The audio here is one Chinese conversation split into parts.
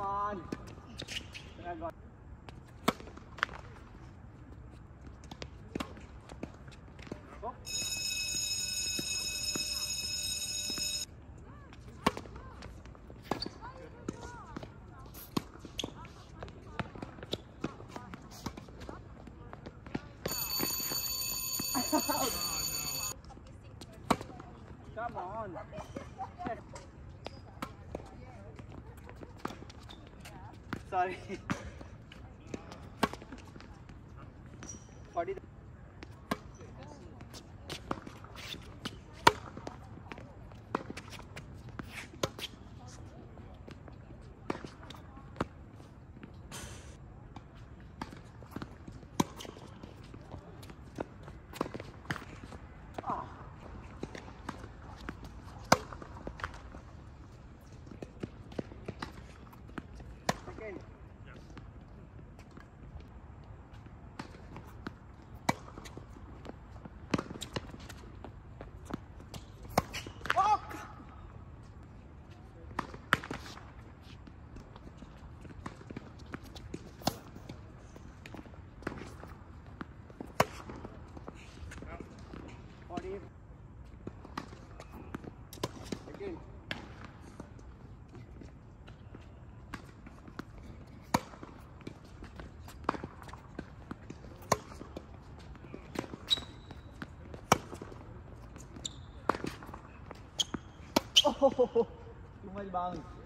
on. Come on. Go. Come on. Sorry. Oh, too much.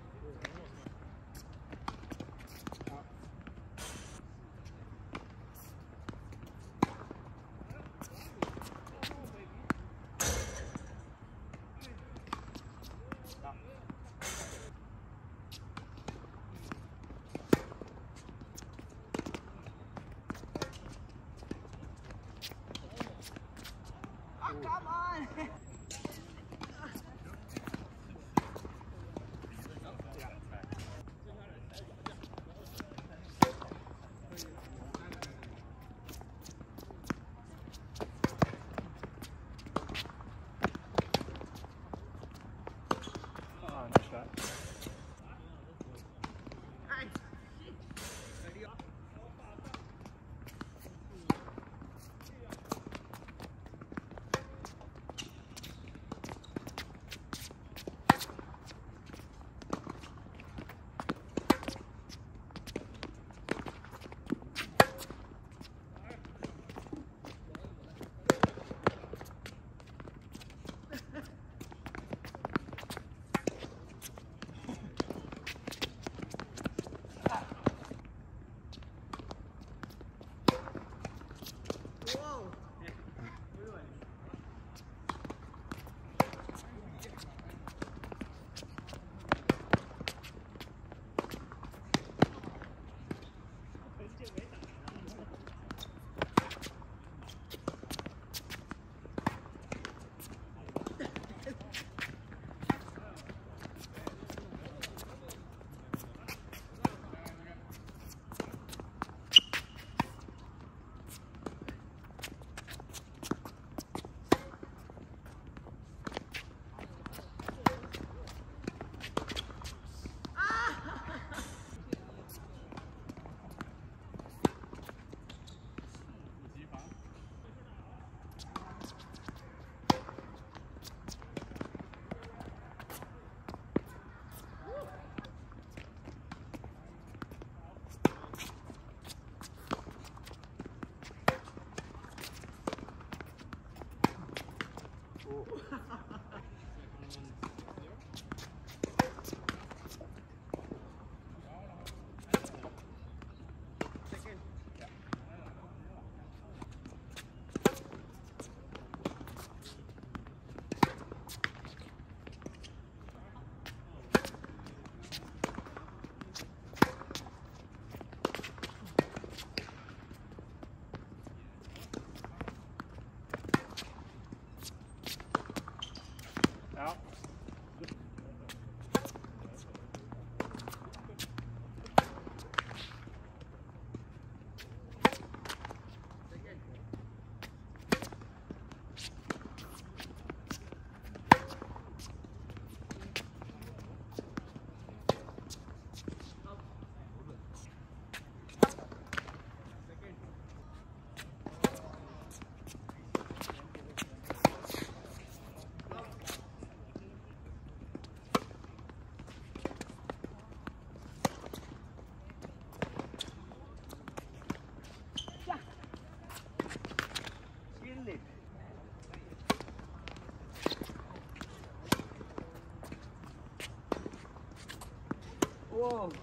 어.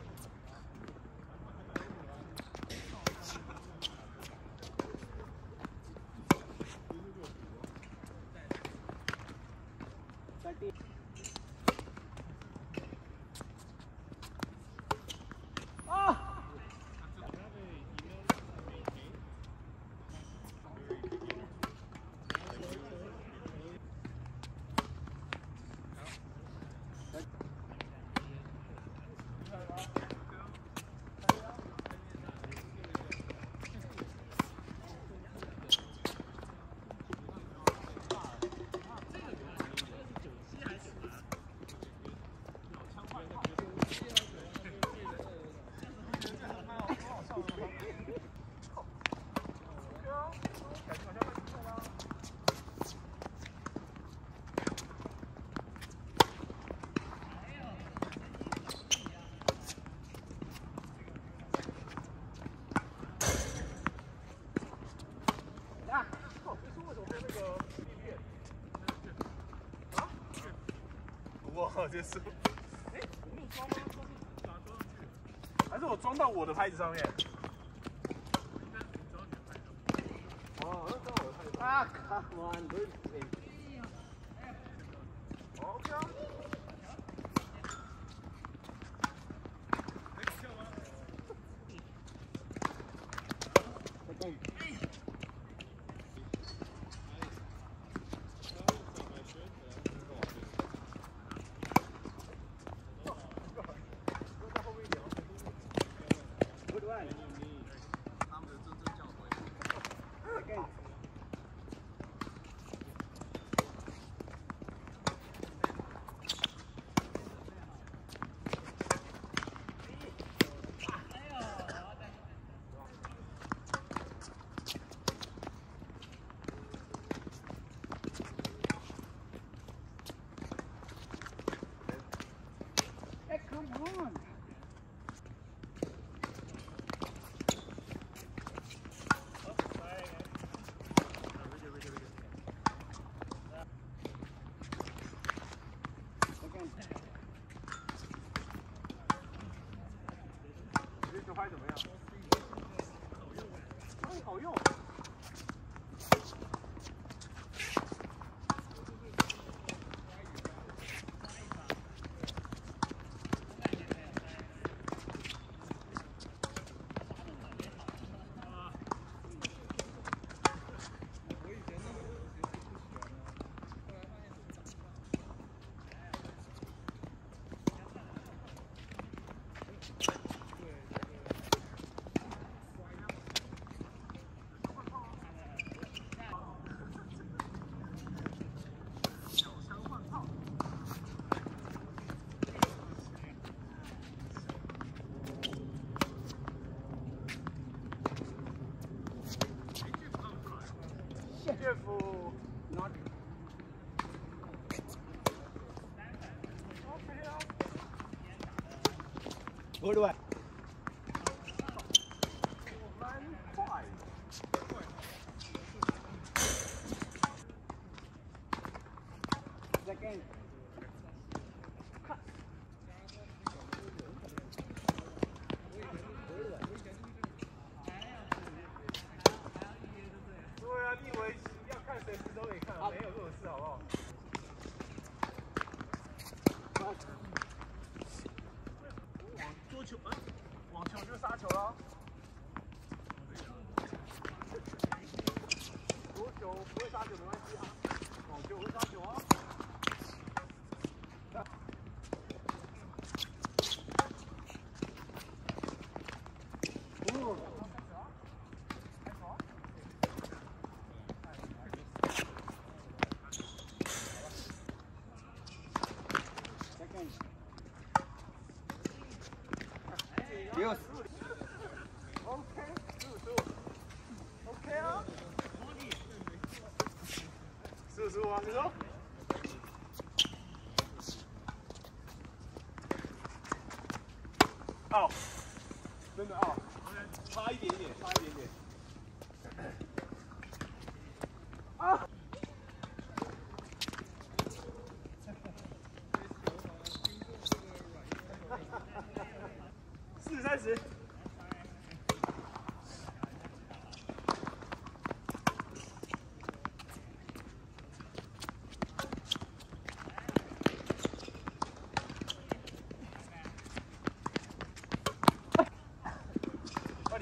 这是。哎，我装吗？还是我装到我的拍子上面？我应你的拍子。哦，那装我的拍子。啊，come on，不。对啊，你以为要看谁都球看，没有这种事，好不好？桌球，嗯，网球就杀球了。桌球不会杀球没关系啊，网球会杀。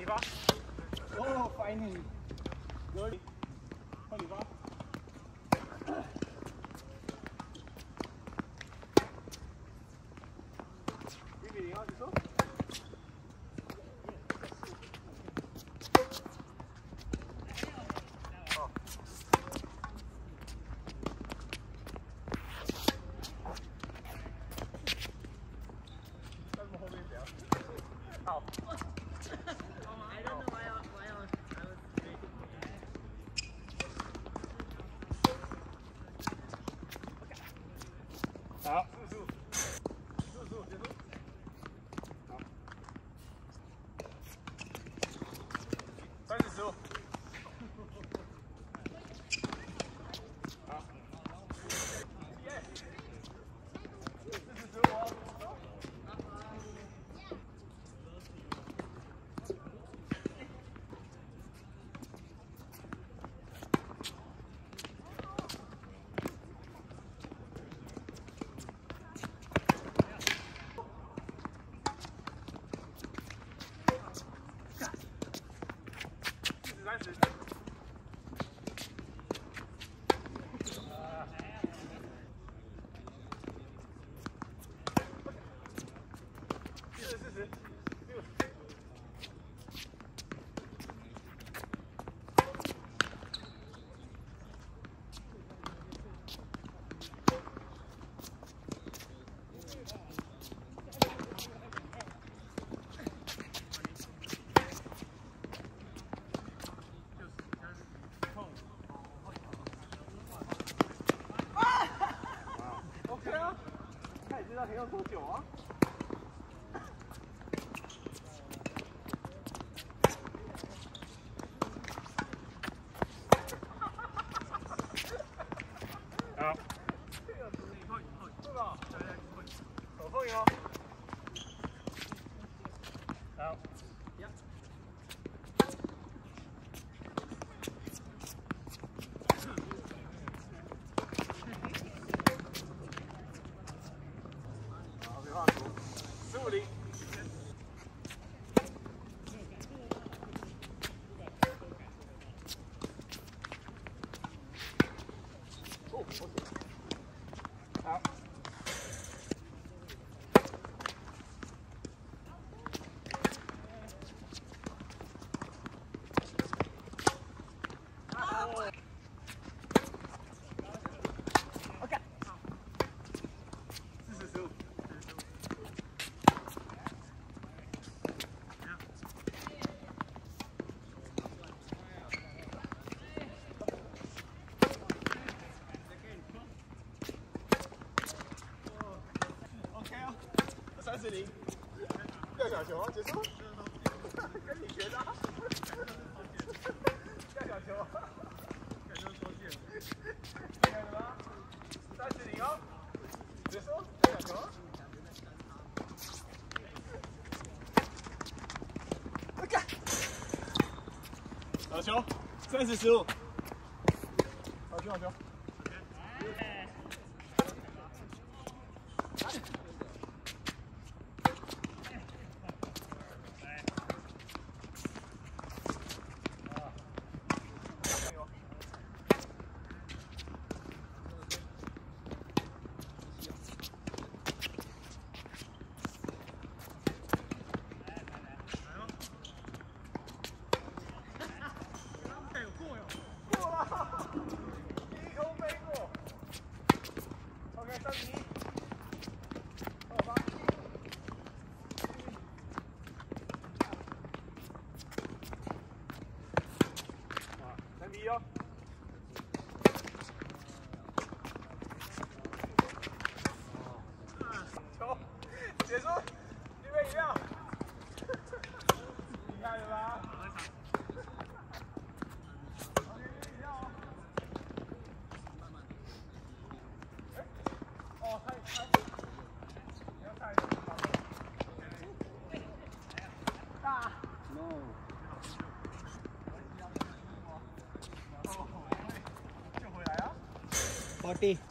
Oliver. Oh, finally. Good. Oliver. 结束，跟你学的，下小球，小球上线，看见了吗？再次利用，结，下球，老球，再次失误。party.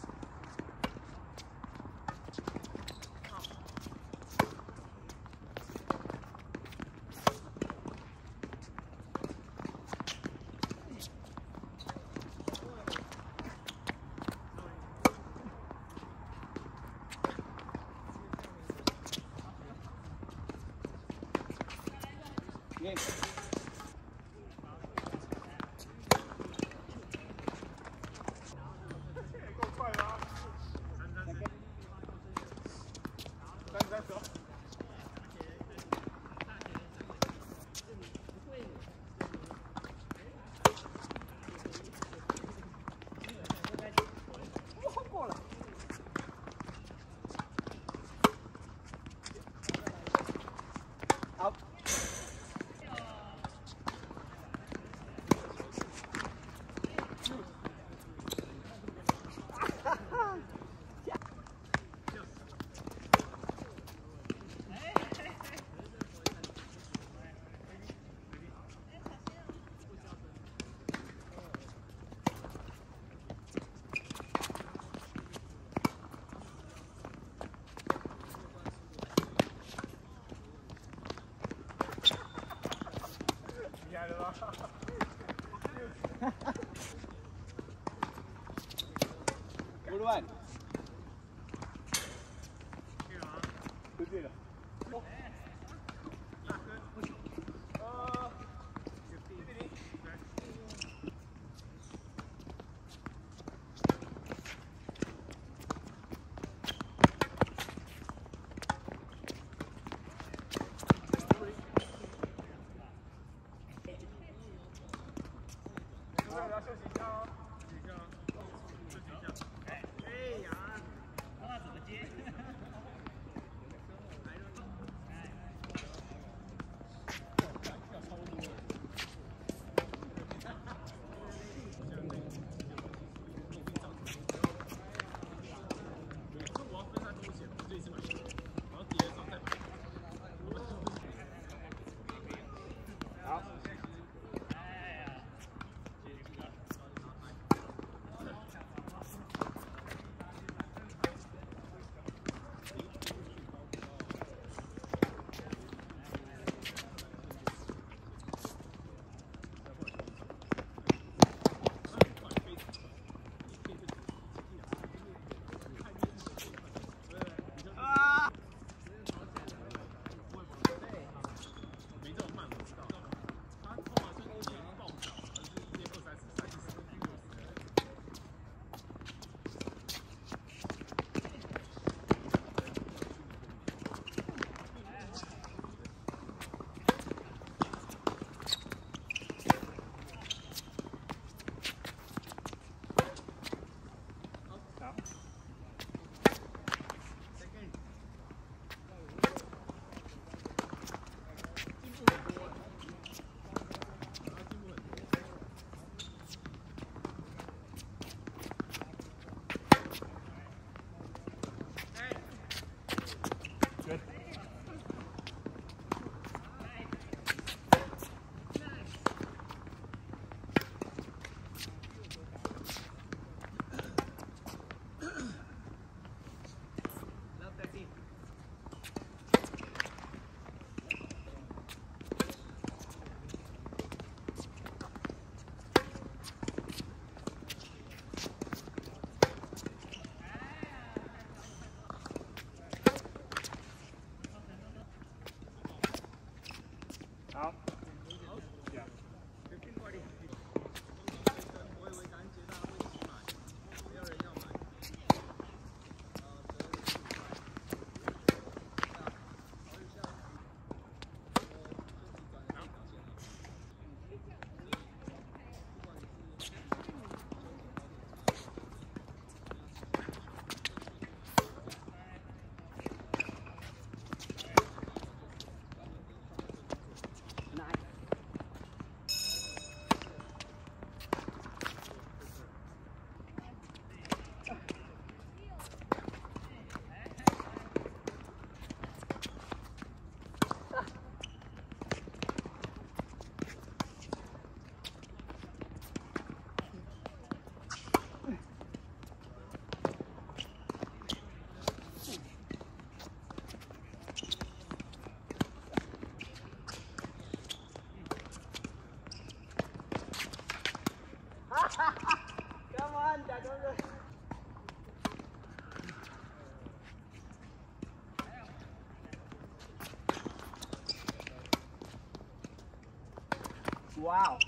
哇哦！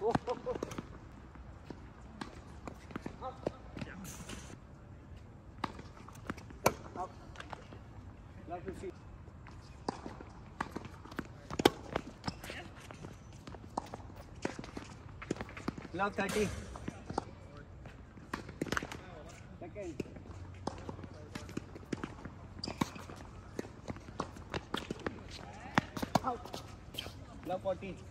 哦哦哦！好，好，来出去。Log 30. Love for teach.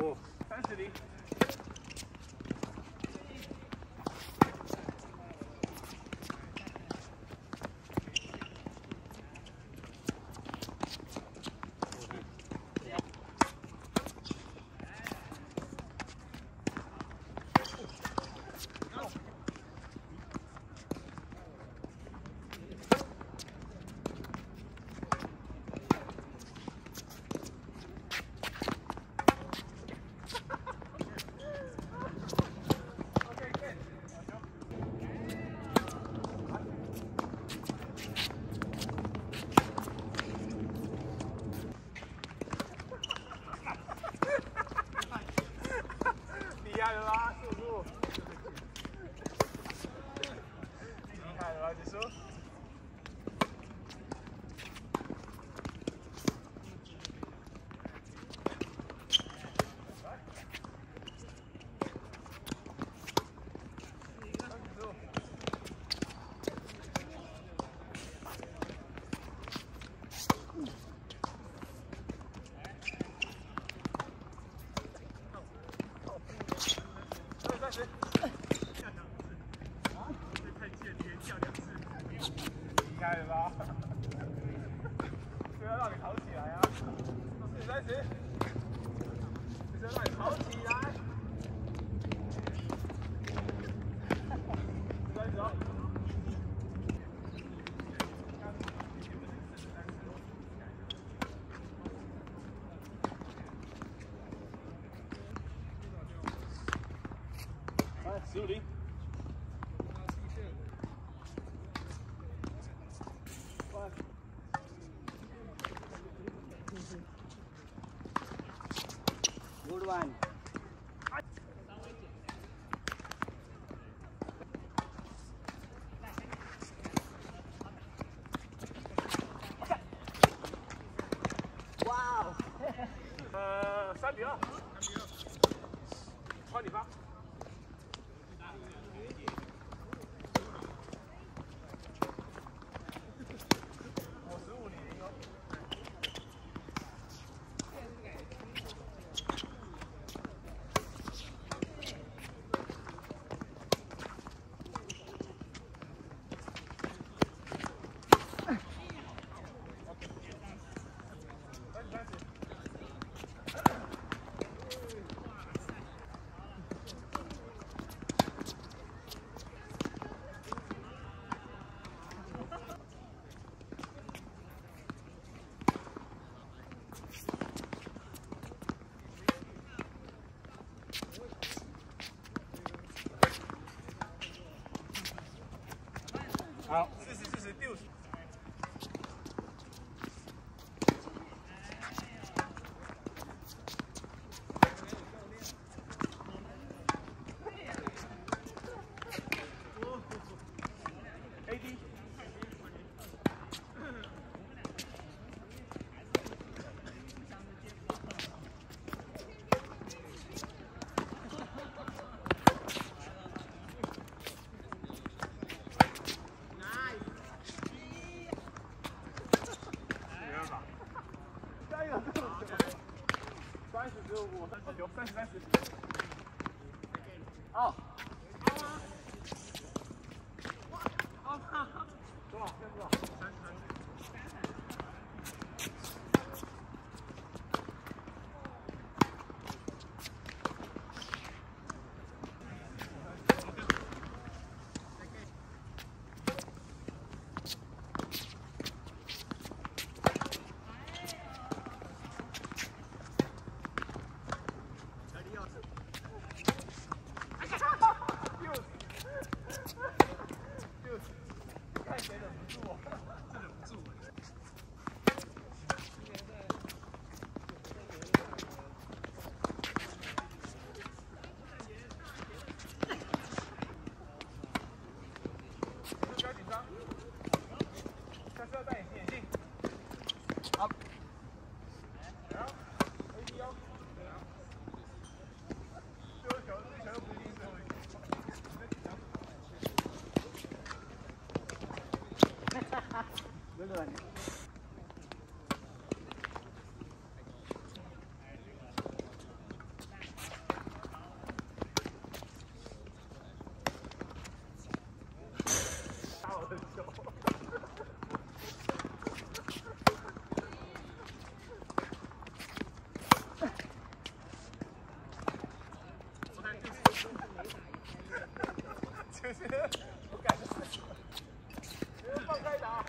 五，三十厘，OK，对，好球。厉害了吧，速度！厉害了吧，结束。二三十，对吧？是要让你跑起来啊！四三十，是要让你跑起。来。三十哦。来，十五厘。三比二，换你发。六五三十九三十三十二好好好。多少？钱多少三十三十姐姐我改觉是，放开打。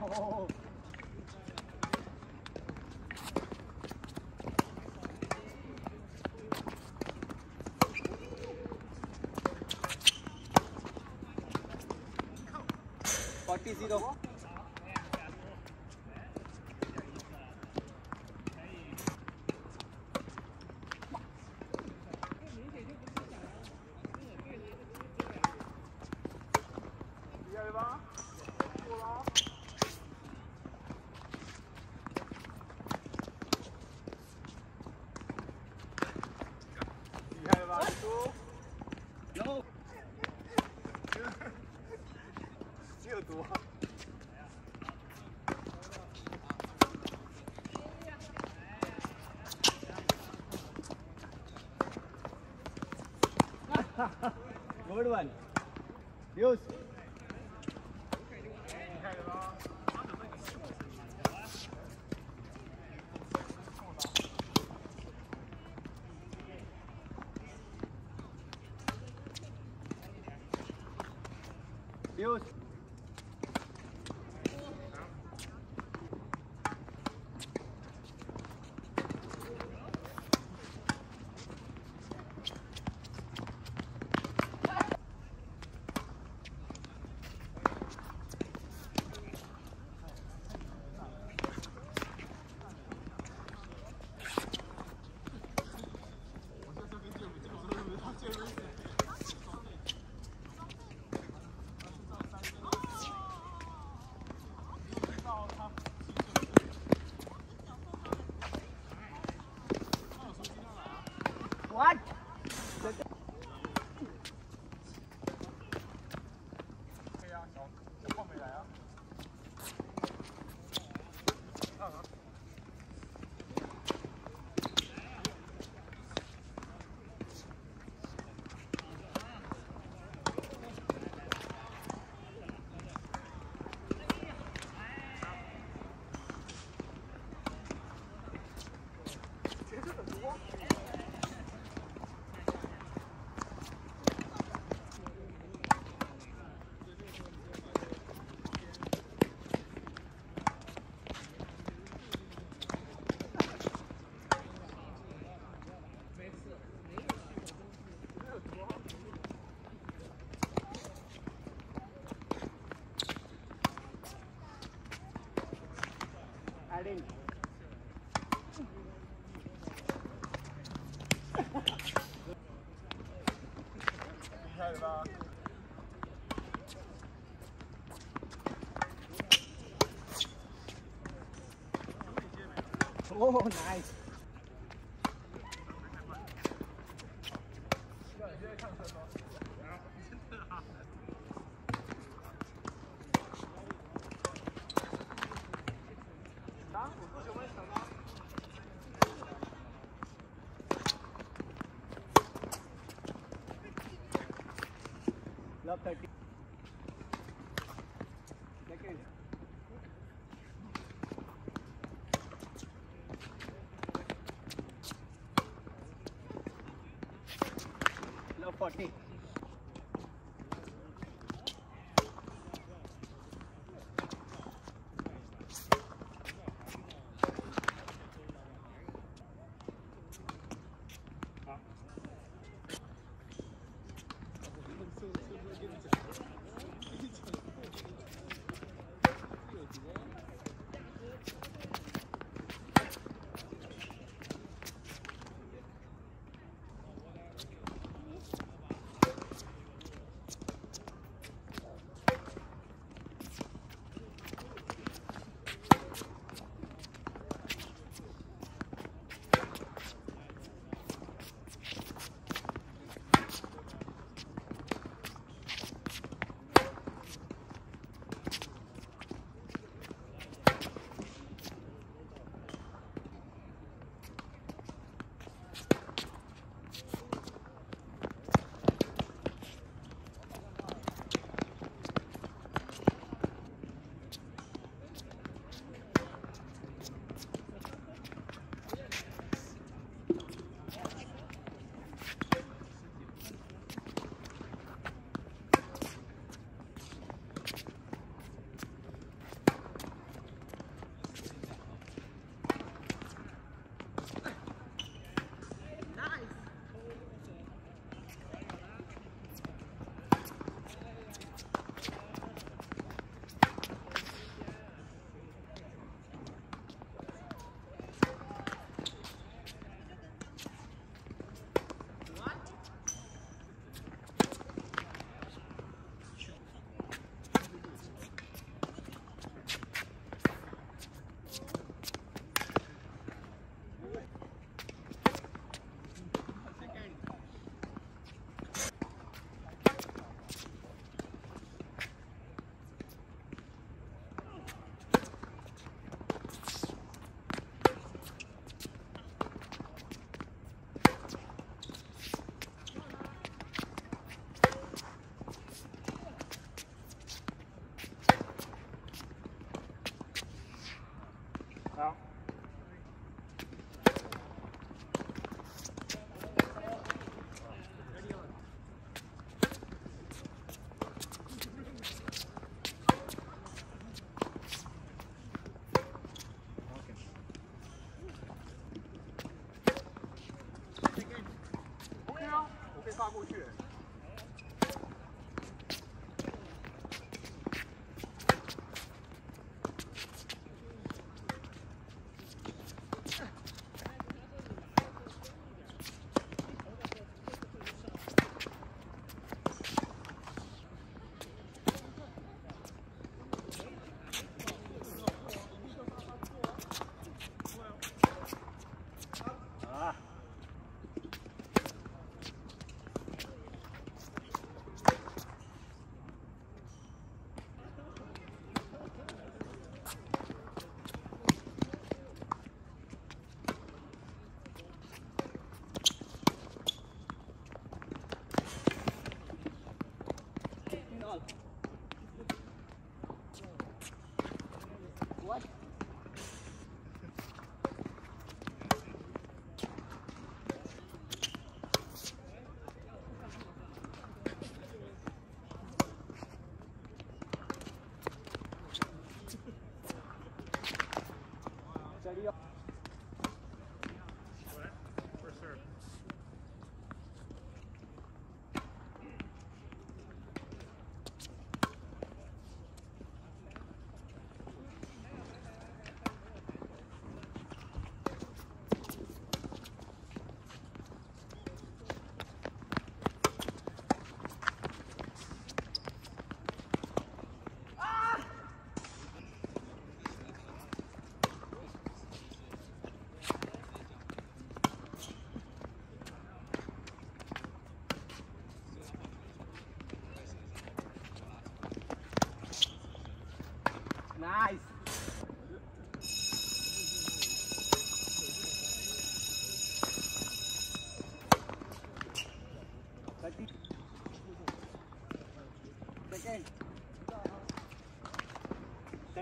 哦，forty zero. Yüz. Oh, nice. Love that. aqui.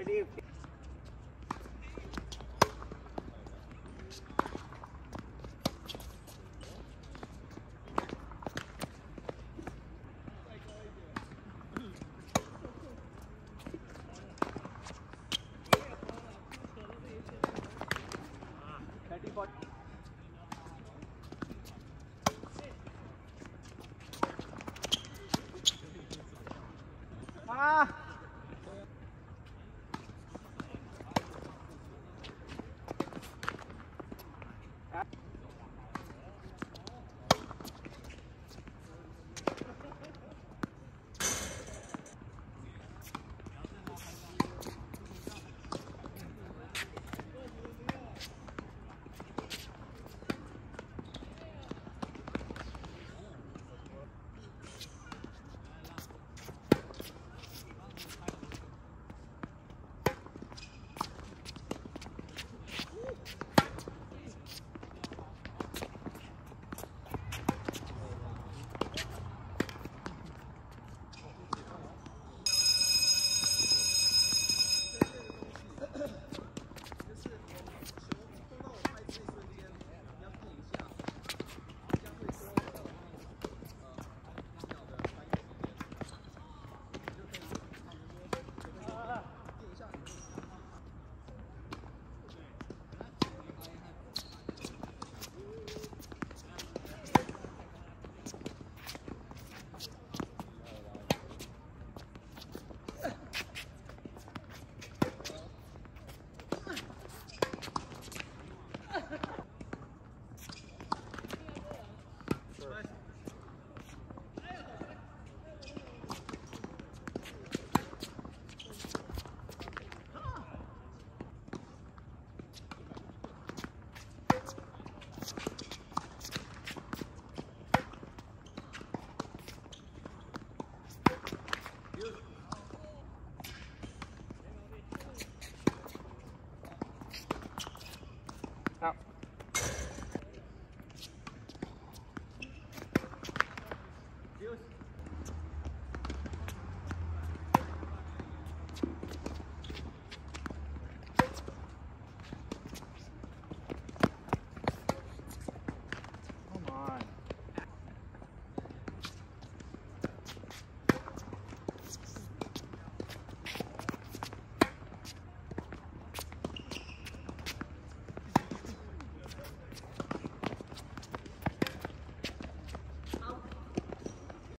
Оливки.